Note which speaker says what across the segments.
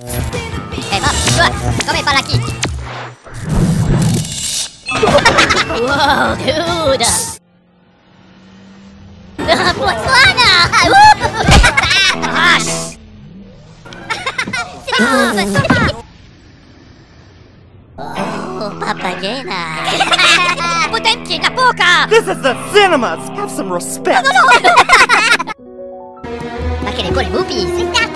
Speaker 1: Eh, toi, come par aquí. wow, dude. Botswana! Gosh! Oh, papagena. Potemkin na poka!
Speaker 2: This is the cinemas! Have some respect!
Speaker 1: Ma che le cuore bupi!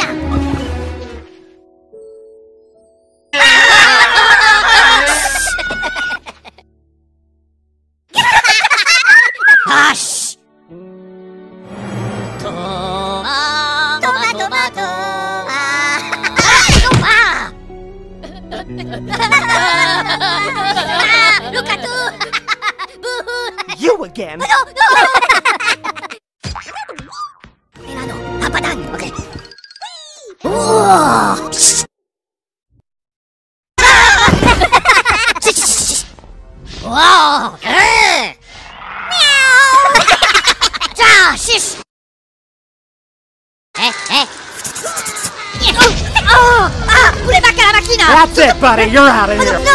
Speaker 1: Hush! Toma, toma, toma, ah! toma. Ah. ah! Look at you! Ah,
Speaker 2: you again!
Speaker 1: No, no! Enano, papadan, okay. Whoa! Wow! Shish! Eh, eh! Oh! Oh! Ah! Pure bacca la macchina!
Speaker 2: That's it, buddy! You're out of here!
Speaker 1: No!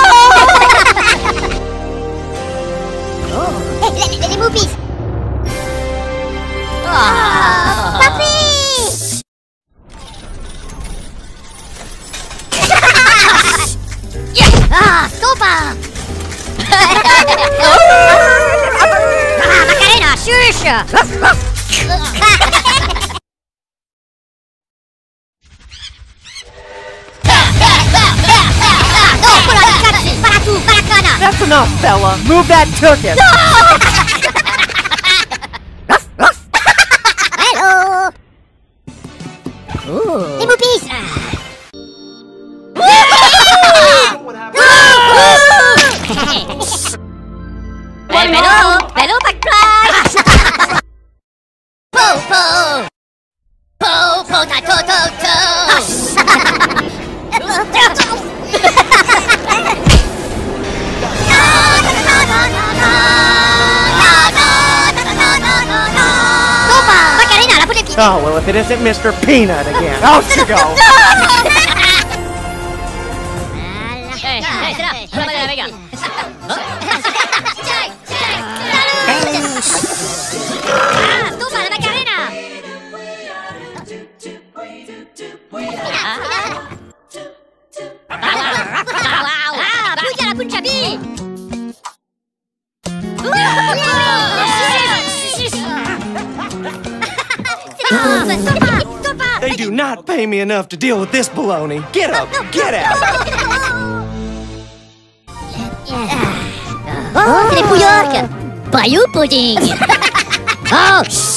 Speaker 1: oh! Eh, le, le, le boobies! Oh! Papi! Ah, sopa! ah, Macarena, shush! No, para ragazzi, para tu, para cana!
Speaker 2: That's enough, fella! Move that tuchus!
Speaker 1: Hello! Ooh. Hey, Boopies! Hey, hello! Hello, McFly! To, to, to! Macarena, la!
Speaker 2: Oh, well, if it isn't Mr. Peanut again. Out you go!
Speaker 1: Será.
Speaker 2: They do not pay me enough to deal with this baloney. Get up! Get out!
Speaker 1: Oh, c'est les Bayou pudding! oh, shh!